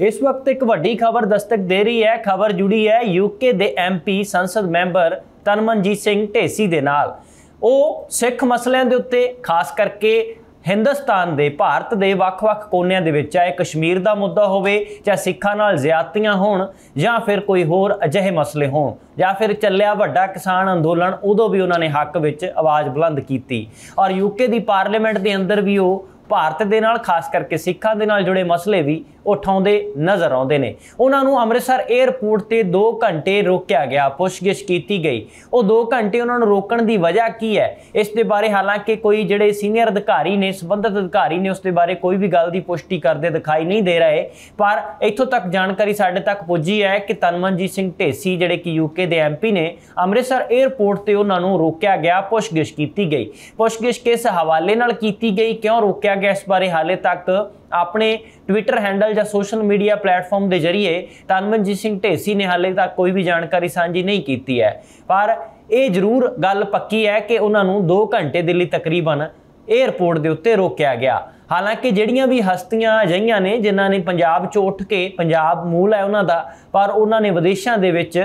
ਇਸ ਵਕਤ ਇੱਕ ਵੱਡੀ ਖਬਰ ਦਸਤਕ ਦੇ ਰਹੀ ਹੈ। ਖਬਰ ਜੁੜੀ ਹੈ ਯੂਕੇ ਦੇ ਐਮਪੀ ਸੰਸਦ ਮੈਂਬਰ ਤਨਮਨਜੀਤ ਸਿੰਘ ਢੇਸੀ ਦੇ ਨਾਲ। ਉਹ ਸਿੱਖ ਮਸਲਿਆਂ ਦੇ ਉੱਤੇ, ਖਾਸ ਕਰਕੇ ਹਿੰਦੁਸਤਾਨ ਦੇ, ਭਾਰਤ ਦੇ ਵੱਖ-ਵੱਖ ਕੋਨਿਆਂ ਦੇ ਵਿੱਚ, ਚਾਹੇ ਕਸ਼ਮੀਰ ਦਾ ਮੁੱਦਾ ਹੋਵੇ ਜਾਂ ਸਿੱਖਾਂ ਨਾਲ ਜ਼ਿਆਦਤੀਆਂ ਹੋਣ, ਜਾਂ ਫਿਰ ਕੋਈ ਹੋਰ ਅਜਿਹੇ ਮਸਲੇ ਹੋਣ, ਜਾਂ ਫਿਰ ਚੱਲਿਆ ਵੱਡਾ ਕਿਸਾਨ ਅੰਦੋਲਨ, ਉਦੋਂ ਵੀ ਉਹਨਾਂ ਨੇ ਹੱਕ ਵਿੱਚ ਆਵਾਜ਼ ਬੁਲੰਦ ਕੀਤੀ। ਔਰ ਯੂਕੇ ਦੀ ਪਾਰਲੀਮੈਂਟ ਦੇ ਅੰਦਰ ਵੀ ਉਹ ਭਾਰਤ ਦੇ ਨਾਲ, ਖਾਸ ਕਰਕੇ ਸਿੱਖਾਂ ਦੇ ਨਾਲ ਜੁੜੇ ਮਸਲੇ ਵੀ ਉਠਾਉਂਦੇ ਨਜ਼ਰ ਆਉਂਦੇ ਨੇ। ਉਹਨਾਂ ਨੂੰ ਅੰਮ੍ਰਿਤਸਰ 에ਅਰਪੋਰਟ ਤੇ 2 ਘੰਟੇ ਰੋਕਿਆ ਗਿਆ। ਪੁੱਛਗਿੱਛ ਕੀਤੀ ਗਈ। ਉਹ 2 ਘੰਟੇ ਉਹਨਾਂ ਨੂੰ ਰੋਕਣ ਦੀ ਵਜ੍ਹਾ ਕੀ ਹੈ? ਇਸ ਦੇ ਬਾਰੇ ਹਾਲਾਂਕਿ ਕੋਈ ਜਿਹੜੇ ਸੀਨੀਅਰ ਅਧਿਕਾਰੀ ਨੇ, ਸੰਬੰਧਿਤ ਅਧਿਕਾਰੀ ਨੇ ਉਸ ਦੇ ਬਾਰੇ ਕੋਈ ਵੀ ਗੱਲ ਦੀ ਪੁਸ਼ਟੀ ਕਰਦੇ ਦਿਖਾਈ ਨਹੀਂ ਦੇ ਰਹੇ। ਪਰ ਇੱਥੋਂ ਤੱਕ ਜਾਣਕਾਰੀ ਸਾਡੇ ਤੱਕ ਪੁੱਜੀ ਹੈ ਕਿ ਤਨਮਨਜੀਤ ਸਿੰਘ ਢੇਸੀ, ਜਿਹੜੇ ਕਿ ਯੂਕੇ ਦੇ ਐਮਪੀ ਨੇ, ਅੰਮ੍ਰਿਤਸਰ 에ਅਰਪੋਰਟ ਤੇ ਉਹਨਾਂ ਨੂੰ ਰੋਕਿਆ ਗਿਆ। ਪੁੱਛਗਿੱਛ ਕੀਤੀ ਗਈ। ਪੁੱਛਗਿੱਛ ਕਿਸ ਹਵਾਲੇ ਨਾਲ ਕੀਤੀ ਗਈ? ਕਿਉਂ ਰੋਕਿਆ ਗਿਆ? ਇਸ ਬਾਰੇ ਹਾਲੇ ਤੱਕ ਆਪਣੇ ਟਵਿੱਟਰ ਹੈਂਡਲ ਜਾਂ ਸੋਸ਼ਲ ਮੀਡੀਆ ਪਲੇਟਫਾਰਮ ਦੇ ਜ਼ਰੀਏ ਤਨਮਨਜੀਤ ਸਿੰਘ ਢੇਸੀ ਨੇ ਹਾਲੇ ਤੱਕ ਕੋਈ ਵੀ ਜਾਣਕਾਰੀ ਸਾਂਝੀ ਨਹੀਂ ਕੀਤੀ ਹੈ। ਪਰ ਇਹ ਜ਼ਰੂਰ ਗੱਲ ਪੱਕੀ ਹੈ ਕਿ ਉਹਨਾਂ ਨੂੰ 2 ਘੰਟੇ ਦੇ ਲਈ ਤਕਰੀਬਨ 에ਅਰਪੋਰਟ ਦੇ ਉੱਤੇ ਰੋਕਿਆ ਗਿਆ। ਹਾਲਾਂਕਿ ਜਿਹੜੀਆਂ ਵੀ ਹਸਤੀਆਂ ਅਜਈਆਂ ਨੇ ਜਿਨ੍ਹਾਂ ਨੇ ਪੰਜਾਬ 'ਚ ਉੱਠ ਕੇ ਪੰਜਾਬ ਮੂਲ ਹੈ ਉਹਨਾਂ ਦਾ, ਪਰ ਉਹਨਾਂ ਨੇ ਵਿਦੇਸ਼ਾਂ ਦੇ ਵਿੱਚ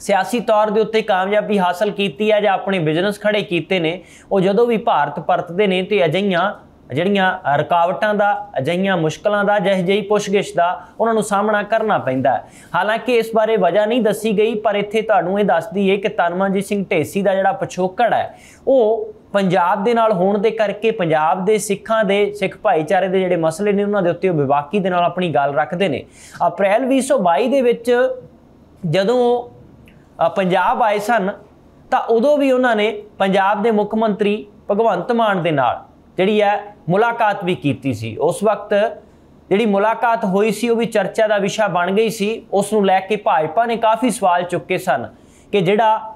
ਸਿਆਸੀ ਤੌਰ ਦੇ ਉੱਤੇ ਕਾਮਯਾਬੀ ਹਾਸਲ ਕੀਤੀ ਹੈ ਜਾਂ ਆਪਣੇ ਬਿਜ਼ਨਸ ਖੜੇ ਕੀਤੇ ਨੇ, ਉਹ ਜਦੋਂ ਵੀ ਭਾਰਤ ਪਰਤਦੇ ਨੇ ਤੇ ਅਜਈਆਂ ਜਿਹੜੀਆਂ ਰੁਕਾਵਟਾਂ ਦਾ ਅਜਈਆਂ ਮੁਸ਼ਕਲਾਂ ਦਾ ਜਿਹੇ ਜਿਹੀ ਪੁੱਛਗਿੱਛ ਦਾ ਉਹਨਾਂ ਨੂੰ ਸਾਹਮਣਾ ਕਰਨਾ ਪੈਂਦਾ ਹਾਲਾਂਕਿ ਇਸ ਬਾਰੇ ਵਜ੍ਹਾ ਨਹੀਂ ਦੱਸੀ ਗਈ, ਪਰ ਇੱਥੇ ਤੁਹਾਨੂੰ ਇਹ ਦੱਸਦੀ ਹੈ ਕਿ ਤਨਮਨਜੀਤ ਸਿੰਘ ਢੇਸੀ ਦਾ ਜਿਹੜਾ ਪਿਛੋਕੜ ਹੈ, ਉਹ ਪੰਜਾਬ ਦੇ ਨਾਲ ਹੋਣ ਦੇ ਕਰਕੇ ਪੰਜਾਬ ਦੇ ਸਿੱਖਾਂ ਦੇ, ਸਿੱਖ ਭਾਈਚਾਰੇ ਦੇ ਜਿਹੜੇ ਮਸਲੇ ਨੇ ਉਹਨਾਂ ਦੇ ਉੱਤੇ ਉਹ ਵਿਵਾਕੀ ਦੇ ਨਾਲ ਆਪਣੀ ਗੱਲ ਰੱਖਦੇ ਨੇ। ਅਪ੍ਰੈਲ 2022 ਦੇ ਵਿੱਚ ਜਦੋਂ ਪੰਜਾਬ ਆਏ ਸਨ, ਤਾਂ ਉਦੋਂ ਵੀ ਉਹਨਾਂ ਨੇ ਪੰਜਾਬ ਦੇ ਮੁੱਖ ਮੰਤਰੀ ਭਗਵੰਤ ਮਾਨ ਦੇ ਨਾਲ ਜਿਹੜੀ ਹੈ ਮੁਲਾਕਾਤ ਵੀ ਕੀਤੀ ਸੀ। ਉਸ ਵਕਤ ਜਿਹੜੀ ਮੁਲਾਕਾਤ ਹੋਈ ਸੀ, ਉਹ ਵੀ ਚਰਚਾ ਦਾ ਵਿਸ਼ਾ ਬਣ ਗਈ ਸੀ। ਉਸ ਨੂੰ ਲੈ ਕੇ ਭਾਜਪਾ ਨੇ ਕਾਫੀ ਸਵਾਲ ਚੁੱਕੇ ਸਨ ਕਿ ਜਿਹੜਾ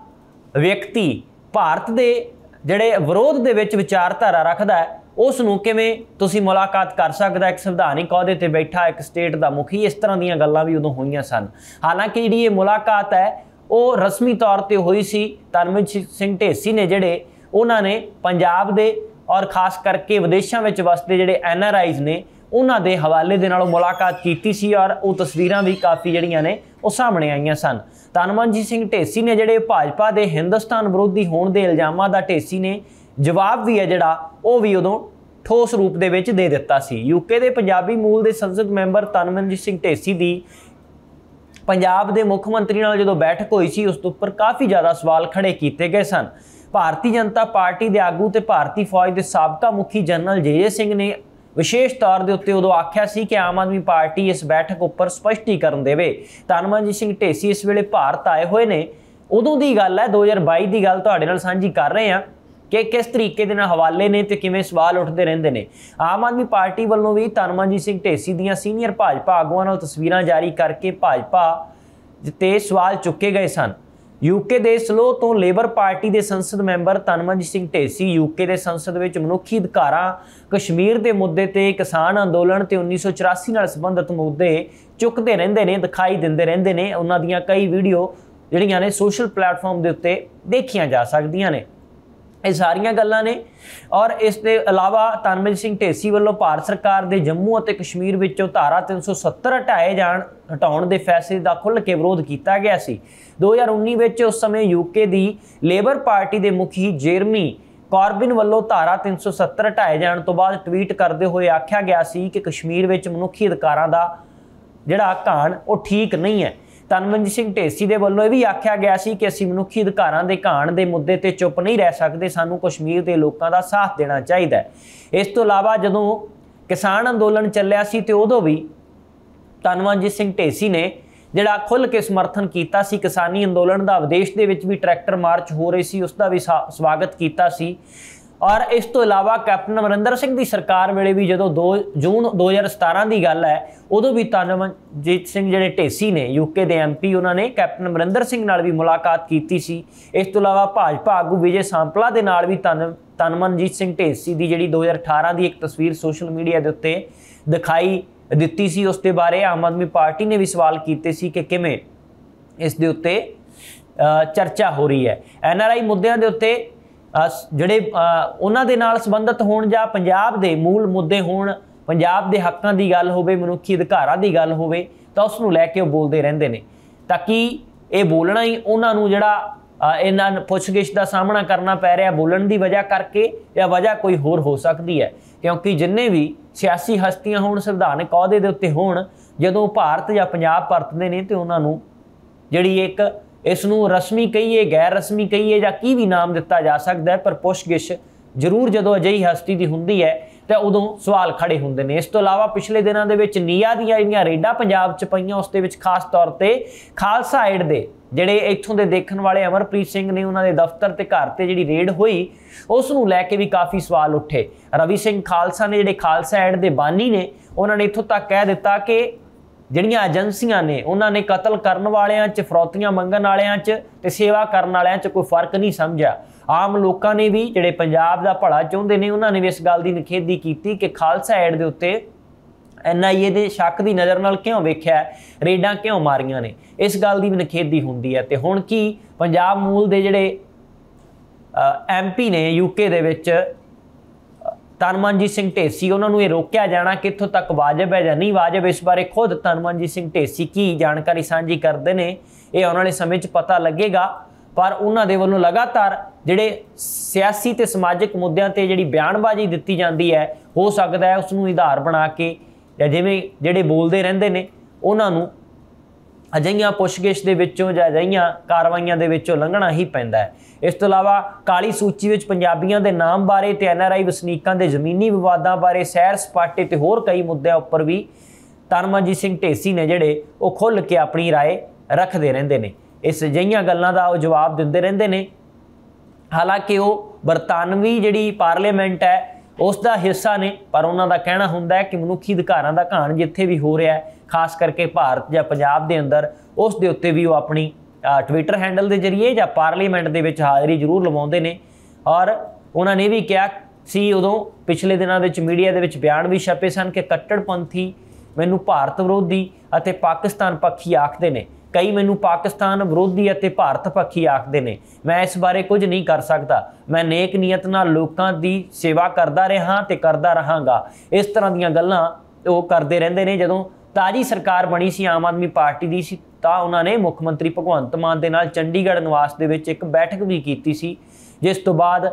ਵਿਅਕਤੀ ਭਾਰਤ ਦੇ ਜਿਹੜੇ ਵਿਰੋਧ ਦੇ ਵਿੱਚ ਵਿਚਾਰਧਾਰਾ ਰੱਖਦਾ ਹੈ, ਉਸ ਨੂੰ ਕਿਵੇਂ ਤੁਸੀਂ ਮੁਲਾਕਾਤ ਕਰ ਸਕਦਾ ਇੱਕ ਸੰਵਿਧਾਨਿਕ ਅਹੁਦੇ ਤੇ ਬੈਠਾ ਇੱਕ ਸਟੇਟ ਦਾ ਮੁਖੀ, ਇਸ ਤਰ੍ਹਾਂ ਦੀਆਂ ਗੱਲਾਂ ਵੀ ਉਦੋਂ ਹੋਈਆਂ ਸਨ। ਹਾਲਾਂਕਿ ਜਿਹੜੀ ਇਹ ਮੁਲਾਕਾਤ ਹੈ, ਉਹ ਰਸਮੀ ਤੌਰ ਤੇ ਹੋਈ ਸੀ। ਤਨਮਨਜੀਤ ਸਿੰਘ ਢੇਸੀ ਨੇ ਜਿਹੜੇ, ਉਹਨਾਂ ਨੇ ਪੰਜਾਬ ਦੇ ਔਰ ਖਾਸ ਕਰਕੇ ਵਿਦੇਸ਼ਾਂ ਵਿੱਚ ਵਸਦੇ ਜਿਹੜੇ ਐਨ ਆਰ ਆਈਜ਼ ਨੇ, ਉਹਨਾਂ ਦੇ ਹਵਾਲੇ ਦੇ ਨਾਲ ਮੁਲਾਕਾਤ ਕੀਤੀ ਸੀ ਔਰ ਉਹ ਤਸਵੀਰਾਂ ਵੀ ਕਾਫੀ ਜਿਹੜੀਆਂ ਨੇ, ਉਹ ਸਾਹਮਣੇ ਆਈਆਂ ਸਨ। ਤਨਮਨਜੀਤ ਸਿੰਘ ਢੇਸੀ ਨੇ ਜਿਹੜੇ ਭਾਜਪਾ ਦੇ ਹਿੰਦੁਸਤਾਨ ਵਿਰੋਧੀ ਹੋਣ ਦੇ ਇਲਜ਼ਾਮਾਂ ਦਾ ਢੇਸੀ ਨੇ, ਜਵਾਬ ਵੀ ਹੈ ਜਿਹੜਾ, ਉਹ ਵੀ ਉਦੋਂ ਠੋਸ ਰੂਪ ਦੇ ਵਿੱਚ ਦੇ ਦਿੱਤਾ ਸੀ। ਯੂਕੇ ਦੇ ਪੰਜਾਬੀ ਮੂਲ ਦੇ ਸੰਸਦ ਮੈਂਬਰ ਤਨਮਨਜੀਤ ਸਿੰਘ ਢੇਸੀ ਦੀ ਪੰਜਾਬ ਦੇ ਮੁੱਖ ਮੰਤਰੀ ਨਾਲ ਜਦੋਂ ਬੈਠਕ ਹੋਈ ਸੀ, ਉਸ ਤੋਂ ਉੱਪਰ ਕਾਫੀ ਜ਼ਿਆਦਾ ਸਵਾਲ ਖੜੇ ਕੀਤੇ ਗਏ ਸਨ। ਭਾਰਤੀ ਜਨਤਾ ਪਾਰਟੀ ਦੇ ਆਗੂ ਤੇ ਭਾਰਤੀ ਫੌਜ ਦੇ ਸਾਬਕਾ ਮੁਖੀ ਜਨਰਲ ਜੇਜੇ ਸਿੰਘ ਨੇ ਵਿਸ਼ੇਸ਼ ਤੌਰ ਦੇ ਉੱਤੇ ਉਦੋਂ ਆਖਿਆ ਸੀ ਕਿ ਆਮ ਆਦਮੀ ਪਾਰਟੀ ਇਸ ਬੈਠਕ ਉੱਪਰ ਸਪਸ਼ਟੀਕਰਨ ਦੇਵੇ। ਤਨਮਨਜੀਤ ਸਿੰਘ ਢੇਸੀ ਇਸ ਵੇਲੇ ਭਾਰਤ ਆਏ ਹੋਏ ਨੇ। ਉਦੋਂ ਦੀ ਗੱਲ ਹੈ 2022 ਦੀ ਗੱਲ ਤੁਹਾਡੇ ਨਾਲ ਸਾਂਝੀ ਕਰ ਰਹੇ ਹਾਂ ਕਿ ਕਿਸ ਤਰੀਕੇ ਦੇ ਨਾਲ ਹਵਾਲੇ ਨੇ ਤੇ ਕਿਵੇਂ ਸਵਾਲ ਉੱਠਦੇ ਰਹਿੰਦੇ ਨੇ। ਆਮ ਆਦਮੀ ਪਾਰਟੀ ਵੱਲੋਂ ਵੀ ਤਨਮਨਜੀਤ ਸਿੰਘ ਢੇਸੀ ਦੀਆਂ ਸੀਨੀਅਰ ਭਾਜਪਾ ਆਗੂਆਂ ਨਾਲ ਤਸਵੀਰਾਂ ਜਾਰੀ ਕਰਕੇ ਭਾਜਪਾ ਤੇ ਸਵਾਲ ਚੁੱਕੇ ਗਏ ਸਨ। ਯੂਕੇ ਦੇ ਸਲੋ ਤੋਂ ਲੇਬਰ ਪਾਰਟੀ ਦੇ ਸੰਸਦ ਮੈਂਬਰ ਤਨਮਨਜੀਤ ਸਿੰਘ ਢੇਸੀ ਯੂਕੇ ਦੇ ਸੰਸਦ ਵਿੱਚ ਮਨੁੱਖੀ ਅਧਿਕਾਰਾਂ, ਕਸ਼ਮੀਰ ਦੇ ਮੁੱਦੇ ਤੇ ਕਿਸਾਨ ਅੰਦੋਲਨ ਤੇ 1984 ਨਾਲ ਸੰਬੰਧਿਤ ਮੁੱਦੇ ਚੁੱਕਦੇ ਰਹਿੰਦੇ ਨੇ, ਦਿਖਾਈ ਦਿੰਦੇ ਰਹਿੰਦੇ ਨੇ। ਉਹਨਾਂ ਦੀਆਂ ਕਈ ਵੀਡੀਓ ਜਿਹੜੀਆਂ ਨੇ ਸੋਸ਼ਲ ਪਲੇਟਫਾਰਮ ਦੇ ਉੱਤੇ ਦੇਖੀਆਂ ਜਾ ਸਕਦੀਆਂ ਨੇ। ਇਹ ਸਾਰੀਆਂ ਗੱਲਾਂ ਨੇ। ਔਰ ਇਸ ਦੇ ਇਲਾਵਾ ਤਨਮਿਲ ਸਿੰਘ ਢੇਸੀ ਵੱਲੋਂ ਭਾਰਤ ਸਰਕਾਰ ਦੇ ਜੰਮੂ ਅਤੇ ਕਸ਼ਮੀਰ ਵਿੱਚੋਂ ਧਾਰਾ 370 ਹਟਾਏ ਜਾਣ, ਹਟਾਉਣ ਦੇ ਫੈਸਲੇ ਦਾ ਖੁੱਲ੍ਹ ਕੇ ਵਿਰੋਧ ਕੀਤਾ ਗਿਆ ਸੀ। 2019 ਵਿੱਚ ਉਸ ਸਮੇਂ ਯੂਕੇ ਦੀ ਲੇਬਰ ਪਾਰਟੀ ਦੇ ਮੁਖੀ ਜੇਰਮੀ ਕਾਰਬਿਨ ਵੱਲੋਂ ਧਾਰਾ 370 ਹਟਾਏ ਜਾਣ ਤੋਂ ਬਾਅਦ ਟਵੀਟ ਕਰਦੇ ਹੋਏ ਆਖਿਆ ਗਿਆ ਸੀ ਕਿ ਕਸ਼ਮੀਰ ਵਿੱਚ ਮਨੁੱਖੀ ਅਧਿਕਾਰਾਂ ਦਾ ਜਿਹੜਾ ਘਾਣ ਉਹ ਠੀਕ ਨਹੀਂ ਹੈ। ਤਨਮਨਜੀਤ ਸਿੰਘ ਢੇਸੀ ਦੇ ਵੱਲੋਂ ਇਹ ਵੀ ਆਖਿਆ ਗਿਆ ਸੀ ਕਿ ਅਸੀਂ ਮਨੁੱਖੀ ਅਧਿਕਾਰਾਂ ਦੇ ਘਾਣ ਦੇ ਮੁੱਦੇ ਤੇ ਚੁੱਪ ਨਹੀਂ ਰਹਿ ਸਕਦੇ, ਸਾਨੂੰ ਕਸ਼ਮੀਰ ਦੇ ਲੋਕਾਂ ਦਾ ਸਾਥ ਦੇਣਾ ਚਾਹੀਦਾ ਹੈ। ਇਸ ਤੋਂ ਇਲਾਵਾ ਜਦੋਂ ਕਿਸਾਨ ਅੰਦੋਲਨ ਚੱਲਿਆ ਸੀ ਤੇ ਉਦੋਂ ਵੀ ਤਨਮਨਜੀਤ ਸਿੰਘ ਢੇਸੀ ਨੇ ਜਿਹੜਾ ਖੁੱਲ ਕੇ ਸਮਰਥਨ ਕੀਤਾ ਸੀ ਕਿਸਾਨੀ ਅੰਦੋਲਨ ਦਾ, ਵਿਦੇਸ਼ ਦੇ ਵਿੱਚ ਵੀ ਟਰੈਕਟਰ ਮਾਰਚ ਹੋ ਰਹੀ ਸੀ, ਉਸ ਦਾ ਵੀ ਸਵਾਗਤ ਕੀਤਾ ਸੀ। ਔਰ ਇਸ ਤੋਂ ਇਲਾਵਾ ਕੈਪਟਨ ਅਮਰਿੰਦਰ ਸਿੰਘ ਦੀ ਸਰਕਾਰ ਵੇਲੇ ਵੀ ਜਦੋਂ 2 ਜੂਨ 2017 ਦੀ ਗੱਲ ਹੈ, ਉਦੋਂ ਵੀ ਤਨਮਨਜੀਤ ਸਿੰਘ ਜਿਹੜੇ ਢੇਸੀ ਨੇ ਯੂਕੇ ਦੇ ਐਮਪੀ ਉਹਨਾਂ ਨੇ ਕੈਪਟਨ ਅਮਰਿੰਦਰ ਸਿੰਘ ਨਾਲ ਵੀ ਮੁਲਾਕਾਤ ਕੀਤੀ ਸੀ। ਇਸ ਤੋਂ ਇਲਾਵਾ ਭਾਜਪਾ ਆਗੂ ਵਿਜੇ ਸਾਂਪਲਾ ਦੇ ਨਾਲ ਵੀ ਤਨ ਤਨਮਨਜੀਤ ਸਿੰਘ ਢੇਸੀ ਦੀ ਜਿਹੜੀ 2018 ਦੀ ਇੱਕ ਤਸਵੀਰ ਸੋਸ਼ਲ ਮੀਡੀਆ ਦੇ ਉੱਤੇ ਦਿਖਾਈ ਦਿੱਤੀ ਸੀ, ਉਸ ਦੇ ਬਾਰੇ ਆਮ ਆਦਮੀ ਪਾਰਟੀ ਨੇ ਵੀ ਸਵਾਲ ਕੀਤੇ ਸੀ ਕਿ ਕਿਵੇਂ ਇਸ ਦੇ ਉੱਤੇ ਚਰਚਾ ਹੋ ਰਹੀ ਹੈ। ਐਨਆਰਆਈ ਮੁੱਦਿਆਂ ਦੇ ਉੱਤੇ ਜਿਹੜੇ ਉਹਨਾਂ ਦੇ ਨਾਲ ਸੰਬੰਧਿਤ ਹੋਣ ਜਾਂ ਪੰਜਾਬ ਦੇ ਮੂਲ ਮੁੱਦੇ ਹੋਣ, ਪੰਜਾਬ ਦੇ ਹੱਕਾਂ ਦੀ ਗੱਲ ਹੋਵੇ, ਮਨੁੱਖੀ ਅਧਿਕਾਰਾਂ ਦੀ ਗੱਲ ਹੋਵੇ, ਤਾਂ ਉਸ ਨੂੰ ਲੈ ਕੇ ਉਹ ਬੋਲਦੇ ਰਹਿੰਦੇ ਨੇ। ਤਾਂ ਕਿ ਇਹ ਬੋਲਣਾ ਹੀ ਉਹਨਾਂ ਨੂੰ ਜਿਹੜਾ ਇਹਨਾਂ ਪੁੱਛਗਿੱਛ ਦਾ ਸਾਹਮਣਾ ਕਰਨਾ ਪੈ ਰਿਹਾ ਬੋਲਣ ਦੀ ਵਜ੍ਹਾ ਕਰਕੇ ਜਾਂ ਵਜ੍ਹਾ ਕੋਈ ਹੋਰ ਹੋ ਸਕਦੀ ਹੈ? ਕਿਉਂਕਿ ਜਿੰਨੇ ਵੀ ਸਿਆਸੀ ਹਸਤੀਆਂ ਹੋਣ, ਸੰਵਿਧਾਨਕ ਅਹੁਦੇ ਦੇ ਉੱਤੇ ਹੋਣ, ਜਦੋਂ ਭਾਰਤ ਜਾਂ ਪੰਜਾਬ ਪਰਤਦੇ ਨੇ ਤੇ ਉਹਨਾਂ ਨੂੰ ਜਿਹੜੀ ਇੱਕ ਇਸ ਨੂੰ ਰਸਮੀ ਕਹੀਏ, ਗੈਰ ਰਸਮੀ ਕਹੀਏ ਜਾਂ ਕੀ ਵੀ ਨਾਮ ਦਿੱਤਾ ਜਾ ਸਕਦਾ ਹੈ, ਪਰ ਪੁੱਛਗਿੱਛ ਜ਼ਰੂਰ ਜਦੋਂ ਅਜਿਹੀ ਹਸਤੀ ਦੀ ਹੁੰਦੀ ਹੈ, ਤਾਂ ਉਦੋਂ ਸਵਾਲ ਖੜੇ ਹੁੰਦੇ ਨੇ। ਇਸ ਤੋਂ ਇਲਾਵਾ ਪਿਛਲੇ ਦਿਨਾਂ ਦੇ ਵਿੱਚ ਨੀਆ ਦੀਆਂ ਜਿਹੜੀਆਂ ਰੇਡਾਂ ਪੰਜਾਬ 'ਚ ਪਈਆਂ, ਉਸ ਦੇ ਵਿੱਚ ਖਾਸ ਤੌਰ ਤੇ ਖਾਲਸਾ ਏਡ ਦੇ ਜਿਹੜੇ ਇੱਥੋਂ ਦੇ ਦੇਖਣ ਵਾਲੇ ਅਮਰਪ੍ਰੀਤ ਸਿੰਘ ਨੇ ਉਹਨਾਂ ਦੇ ਦਫ਼ਤਰ ਤੇ ਘਰ ਤੇ ਜਿਹੜੀ ਰੇਡ ਹੋਈ, ਉਸ ਨੂੰ ਲੈ ਕੇ ਵੀ ਕਾਫੀ ਸਵਾਲ ਉੱਠੇ। ਰਵੀ ਸਿੰਘ ਖਾਲਸਾ ਨੇ ਜਿਹੜੇ ਖਾਲਸਾ ਏਡ ਦੇ ਬਾਨੀ ਨੇ, ਉਹਨਾਂ ਨੇ ਇੱਥੋਂ ਤੱਕ ਕਹਿ ਦਿੱਤਾ ਕਿ ਜਿਹੜੀਆਂ ਏਜੰਸੀਆਂ ਨੇ, ਉਹਨਾਂ ਨੇ ਕਤਲ ਕਰਨ ਵਾਲਿਆਂ 'ਚ, ਫਰੌਤੀਆਂ ਮੰਗਣ ਵਾਲਿਆਂ 'ਚ ਤੇ ਸੇਵਾ ਕਰਨ ਵਾਲਿਆਂ 'ਚ ਕੋਈ ਫ਼ਰਕ ਨਹੀਂ ਸਮਝਿਆ। ਆਮ ਲੋਕਾਂ ਨੇ ਵੀ ਜਿਹੜੇ ਪੰਜਾਬ ਦਾ ਭਲਾ ਚਾਹੁੰਦੇ ਨੇ, ਉਹਨਾਂ ਨੇ ਵੀ ਇਸ ਗੱਲ ਦੀ ਨਿਖੇਧੀ ਕੀਤੀ ਕਿ ਖਾਲਸਾ ਐਡ ਦੇ ਉੱਤੇ ਐਨਆਈਏ ਦੇ ਸ਼ੱਕ ਦੀ ਨਜ਼ਰ ਨਾਲ ਕਿਉਂ ਵੇਖਿਆ ਰੇਡਾਂ ਕਿਉਂ ਮਾਰੀਆਂ ਨੇ? ਇਸ ਗੱਲ ਦੀ ਵੀ ਨਿਖੇਧੀ ਹੁੰਦੀ ਹੈ। ਤੇ ਹੁਣ ਕੀ ਪੰਜਾਬ ਮੂਲ ਦੇ ਜਿਹੜੇ ਐਮਪੀ ਨੇ ਯੂਕੇ ਦੇ ਵਿੱਚ ਤਨਮਨਜੀਤ ਸਿੰਘ ਢੇਸੀ, ਉਹਨਾਂ ਨੂੰ ਇਹ ਰੋਕਿਆ ਜਾਣਾ ਕਿੱਥੋਂ ਤੱਕ ਵਾਜਬ ਹੈ ਜਾਂ ਨਹੀਂ ਵਾਜਬ, ਇਸ ਬਾਰੇ ਖੁਦ ਤਨਮਨਜੀਤ ਸਿੰਘ ਢੇਸੀ ਕੀ ਜਾਣਕਾਰੀ ਸਾਂਝੀ ਕਰਦੇ ਨੇ, ਇਹ ਆਉਣ ਵਾਲੇ ਸਮੇਂ 'ਚ ਪਤਾ ਲੱਗੇਗਾ। ਪਰ ਉਹਨਾਂ ਦੇ ਵੱਲੋਂ ਲਗਾਤਾਰ ਜਿਹੜੇ ਸਿਆਸੀ ਤੇ ਸਮਾਜਿਕ ਮੁੱਦਿਆਂ ਤੇ ਜਿਹੜੀ ਬਿਆਨਬਾਜ਼ੀ ਦਿੱਤੀ ਜਾਂਦੀ ਹੈ, ਹੋ ਸਕਦਾ ਹੈ ਉਸ ਨੂੰ ਆਧਾਰ ਬਣਾ ਕੇ ਜਾਂ ਜਿਵੇਂ ਜਿਹੜੇ ਬੋਲਦੇ ਰਹਿੰਦੇ ਨੇ, ਉਹਨਾਂ ਨੂੰ ਅਜਈਆਂ ਪੁੱਛਗਿੱਛ ਦੇ ਵਿੱਚੋਂ ਜਾਂ ਅਜਈਆਂ ਕਾਰਵਾਈਆਂ ਦੇ ਵਿੱਚੋਂ ਲੰਘਣਾ ਹੀ ਪੈਂਦਾ ਹੈ ਇਸ ਤੋਂ ਇਲਾਵਾ ਕਾਲੀ ਸੂਚੀ ਵਿੱਚ ਪੰਜਾਬੀਆਂ ਦੇ ਨਾਮ ਬਾਰੇ ਤੇ ਐਨਆਰਆਈ ਵਸਨੀਕਾਂ ਦੇ ਜ਼ਮੀਨੀ ਵਿਵਾਦਾਂ ਬਾਰੇ ਸੈਰ ਸਪਾਟੇ ਤੇ ਹੋਰ ਕਈ ਮੁੱਦਿਆਂ ਉੱਪਰ ਵੀ ਤਨਮਨਜੀਤ ਸਿੰਘ ਢੇਸੀ ਨੇ ਜਿਹੜੇ ਉਹ ਖੁੱਲ ਕੇ ਆਪਣੀ رائے ਰੱਖਦੇ ਰਹਿੰਦੇ ਨੇ ਇਸ ਜਈਆਂ ਗੱਲਾਂ ਦਾ ਉਹ ਜਵਾਬ ਦਿੰਦੇ ਰਹਿੰਦੇ ਨੇ ਹਾਲਾਂਕਿ ਉਹ ਬਰਤਾਨਵੀ ਜਿਹੜੀ ਪਾਰਲੀਮੈਂਟ ਹੈ ਉਸ ਦਾ ਹਿੱਸਾ ਨੇ ਪਰ ਉਹਨਾਂ ਦਾ ਕਹਿਣਾ ਹੁੰਦਾ ਹੈ ਕਿ ਮਨੁੱਖੀ ਅਧਿਕਾਰਾਂ ਦਾ ਘਾਣ ਜਿੱਥੇ ਵੀ ਹੋ ਰਿਹਾ ਹੈ ਖਾਸ ਕਰਕੇ ਭਾਰਤ ਜਾਂ ਪੰਜਾਬ ਦੇ ਅੰਦਰ, ਉਸ ਦੇ ਉੱਤੇ ਵੀ ਉਹ ਆਪਣੀ ਟਵਿੱਟਰ ਹੈਂਡਲ ਦੇ ਜ਼ਰੀਏ ਜਾਂ ਪਾਰਲੀਮੈਂਟ ਦੇ ਵਿੱਚ ਹਾਜ਼ਰੀ ਜ਼ਰੂਰ ਲਵਾਉਂਦੇ ਨੇ। ਔਰ ਉਹਨਾਂ ਨੇ ਵੀ ਕਿਹਾ ਸੀ ਉਦੋਂ, ਪਿਛਲੇ ਦਿਨਾਂ ਵਿੱਚ ਮੀਡੀਆ ਦੇ ਵਿੱਚ ਬਿਆਨ ਵੀ ਛਪੇ ਸਨ ਕਿ ਕੱਟੜਪੰਥੀ ਮੈਨੂੰ ਭਾਰਤ ਵਿਰੋਧੀ ਅਤੇ ਪਾਕਿਸਤਾਨ ਪੱਖੀ ਆਖਦੇ ਨੇ। ਕਈ ਮੈਨੂੰ ਪਾਕਿਸਤਾਨ ਵਿਰੋਧੀ ਅਤੇ ਭਾਰਤ ਪੱਖੀ ਆਖਦੇ ਨੇ। ਮੈਂ ਇਸ ਬਾਰੇ ਕੁਝ ਨਹੀਂ ਕਰ ਸਕਦਾ। ਮੈਂ ਨੇਕ ਨੀਅਤ ਨਾਲ ਲੋਕਾਂ ਦੀ ਸੇਵਾ ਕਰਦਾ ਰਿਹਾ ਤੇ ਕਰਦਾ ਰਹਾਂਗਾ। ਇਸ ਤਰ੍ਹਾਂ ਦੀਆਂ ਗੱਲਾਂ ਉਹ ਕਰਦੇ ਰਹਿੰਦੇ ਨੇ ਜਦੋਂ ਤਾਜੀ ਸਰਕਾਰ ਬਣੀ ਸੀ, ਆਮ ਆਦਮੀ ਪਾਰਟੀ ਦੀ ਸੀ, ਤਾਂ ਉਹਨਾਂ ਨੇ ਮੁੱਖ ਮੰਤਰੀ ਭਗਵੰਤ ਮਾਨ ਦੇ ਨਾਲ ਚੰਡੀਗੜ੍ਹ ਨਿਵਾਸ ਦੇ ਵਿੱਚ ਇੱਕ ਬੈਠਕ ਵੀ ਕੀਤੀ ਸੀ, ਜਿਸ ਤੋਂ ਬਾਅਦ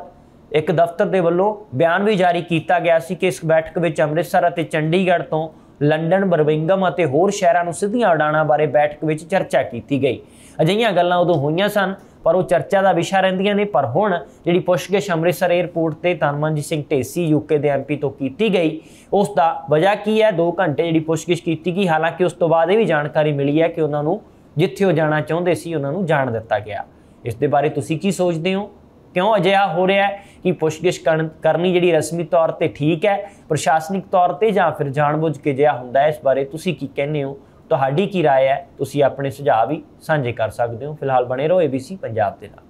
ਇੱਕ ਦਫ਼ਤਰ ਦੇ ਵੱਲੋਂ ਬਿਆਨ ਵੀ ਜਾਰੀ ਕੀਤਾ ਗਿਆ ਸੀ ਕਿ ਇਸ ਬੈਠਕ ਵਿੱਚ ਅੰਮ੍ਰਿਤਸਰ ਅਤੇ ਚੰਡੀਗੜ੍ਹ ਤੋਂ ਲੰਡਨ, ਬਰਵਿੰਗਮ ਅਤੇ ਹੋਰ ਸ਼ਹਿਰਾਂ ਨੂੰ ਸਿੱਧੀਆਂ ਉਡਾਣਾਂ ਬਾਰੇ ਬੈਠਕ ਵਿੱਚ ਚਰਚਾ ਕੀਤੀ ਗਈ। ਅਜਿਹੀਆਂ ਗੱਲਾਂ ਉਦੋਂ ਹੋਈਆਂ ਸਨ ਪਰ ਉਹ ਚਰਚਾ ਦਾ ਵਿਸ਼ਾ ਰਹਿੰਦੀਆਂ ਨੇ, ਪਰ ਹੁਣ ਜਿਹੜੀ ਪੁੱਛਗਿੱਛ ਅੰਮ੍ਰਿਤਸਰ 에ਅਰਪੋਰਟ ਤੇ ਤਨਮਨਜੀਤ ਸਿੰਘ ਢੇਸੀ ਯੂਕੇ ਦੇ ਐਮਪੀ ਤੋਂ ਕੀਤੀ ਗਈ, ਉਸ ਦਾ ਵਜ੍ਹਾ ਕੀ ਹੈ? 2 ਘੰਟੇ ਜਿਹੜੀ ਪੁੱਛਗਿੱਛ ਕੀਤੀ ਗਈ, ਹਾਲਾਂਕਿ ਉਸ ਤੋਂ ਬਾਅਦ ਇਹ ਵੀ ਜਾਣਕਾਰੀ ਮਿਲੀ ਹੈ ਕਿ ਉਹਨਾਂ ਨੂੰ ਜਿੱਥੇ ਉਹ ਜਾਣਾ ਚਾਹੁੰਦੇ ਸੀ, ਉਹਨਾਂ ਨੂੰ ਜਾਣ ਦਿੱਤਾ ਗਿਆ। ਇਸ ਦੇ ਬਾਰੇ ਤੁਸੀਂ ਕੀ ਸੋਚਦੇ ਹੋ? ਕਿਉਂ ਅਜਿਹਾ ਹੋ ਰਿਹਾ ਹੈ ਕਿ ਪੁੱਛਗਿੱਛ ਕਰਨੀ ਜਿਹੜੀ ਰਸਮੀ ਤੌਰ ਤੇ ਠੀਕ ਹੈ, ਪ੍ਰਸ਼ਾਸਨਿਕ ਤੌਰ ਤੇ ਜਾਂ ਫਿਰ ਜਾਣਬੁੱਝ ਕੇ ਜਿਹਾ ਹੁੰਦਾ ਹੈ? ਇਸ ਬਾਰੇ ਤੁਸੀਂ ਕੀ ਕਹਿੰਦੇ ਹੋ? ਤੁਹਾਡੀ ਕੀ رائے ਹੈ ਤੁਸੀਂ ਆਪਣੇ ਸੁਝਾਅ ਵੀ ਸਾਂਝੇ ਕਰ ਸਕਦੇ ਹੋ ਫਿਲਹਾਲ ਬਣੇ ਰਹੋ ABC ਪੰਜਾਬ ਦੇ ਨਾਲ